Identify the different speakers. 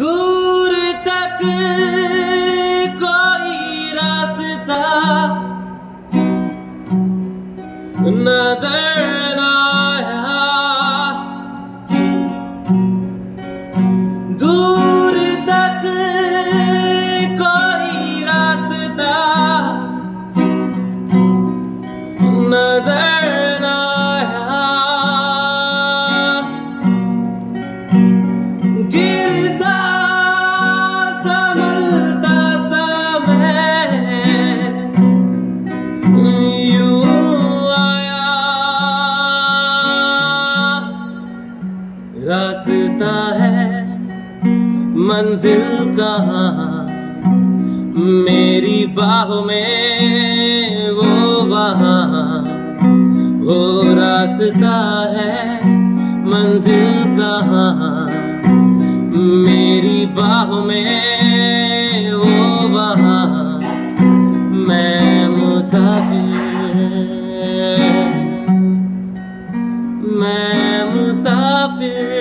Speaker 1: दूर तक कोई रास्ता नजर न आया दूर तक कोई रास्ता नजर रास्ता है, मंजिल कहा? मेरी बाह में वो वहा। वो रास्ता है, मंजिल कहा? मेरी बाह में वो वहाँ। मैं मुसाफिर मैं मुसाफिर।